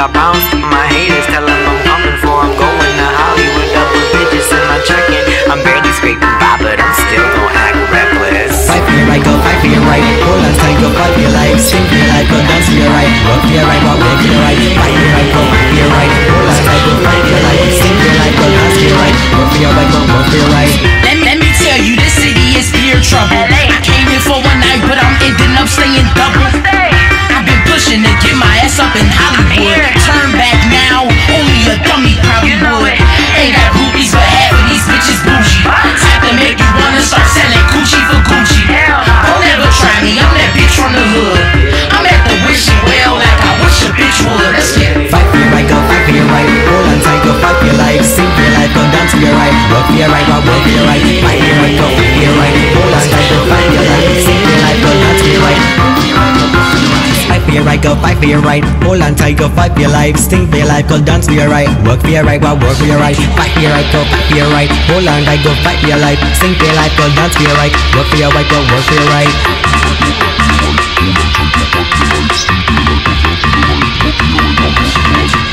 I bounce. My haters tell for your right, go fight for your right. Hold on tight, go fight for your life. Sting for your life, go dance for your right. Work for your right, go work for your right. Fight for your right, go fight for your right. Hold on tight, go fight for your life. Sting for your life, go dance for your right. Work for your right, go work for your right. Sting for your go fight for your life. Sting for your life, go fight for your right. Work for your right, go work for your right.